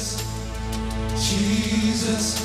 Jesus, Jesus,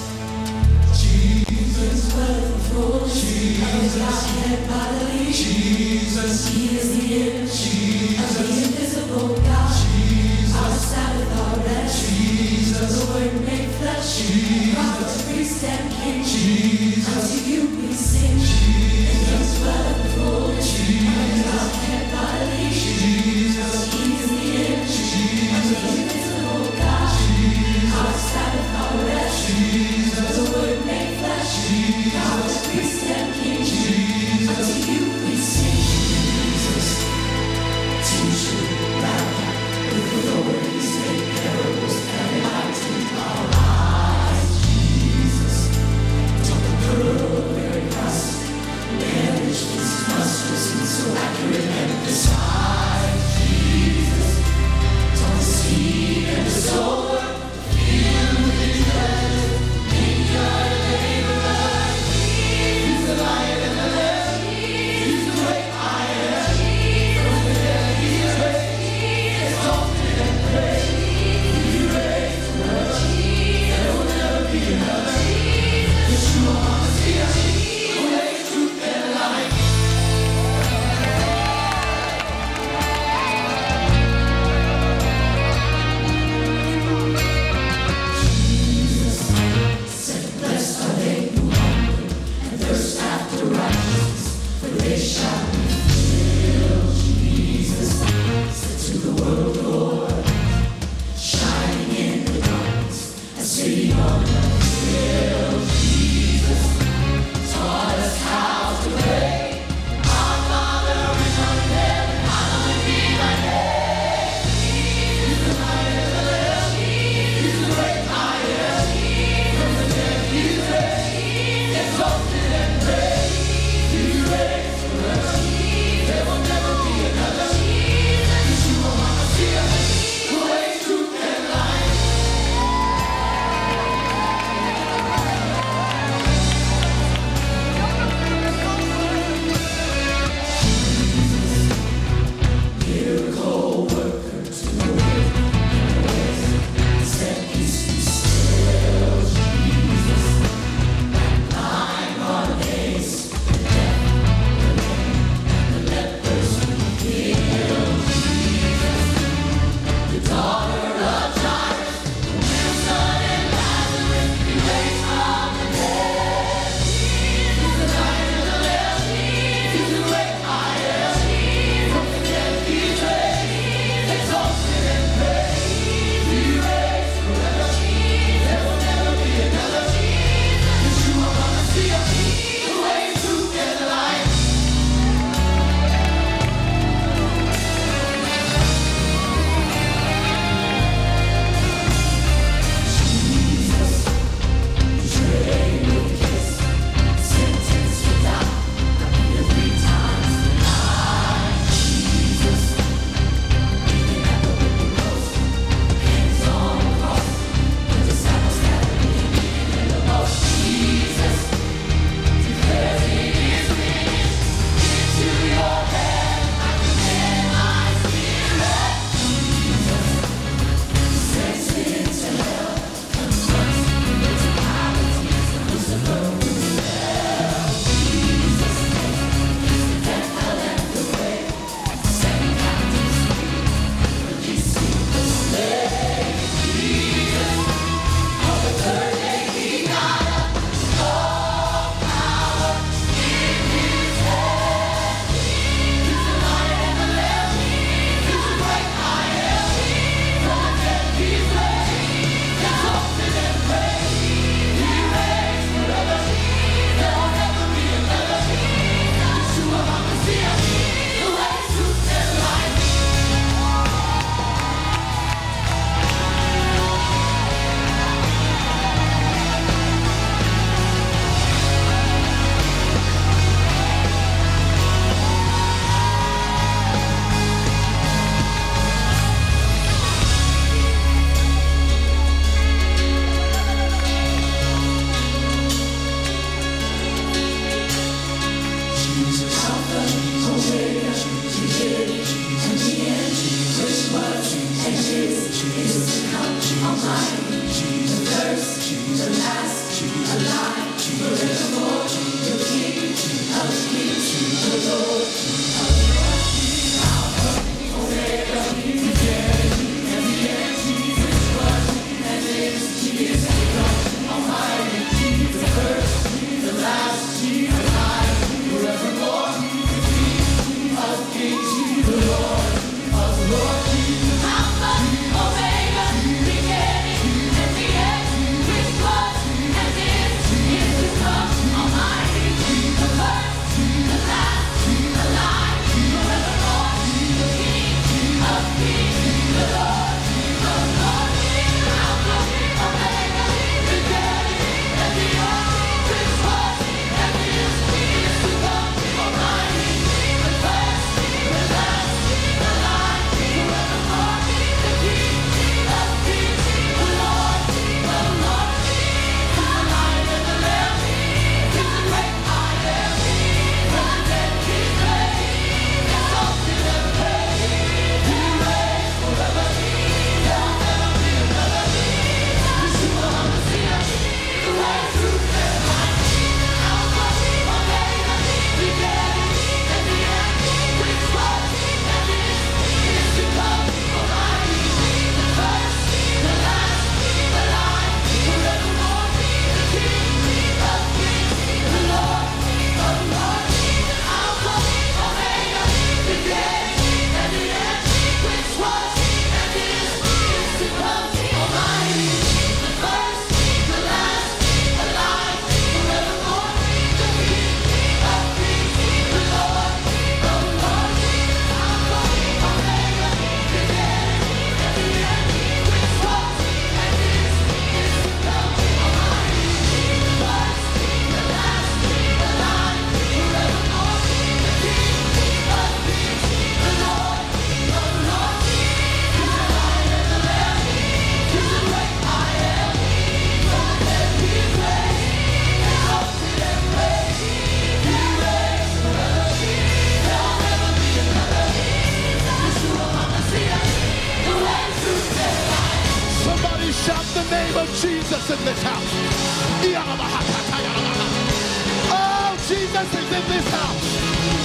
Is in this house.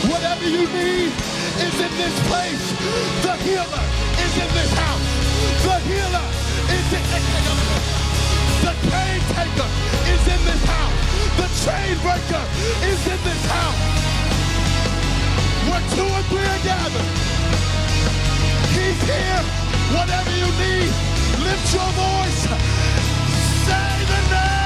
Whatever you need is in this place. The healer is in this house. The healer is in this house. The chain taker is in this house. The chain breaker is in this house. Where two or three are gathered. He's here. Whatever you need, lift your voice. Say the name.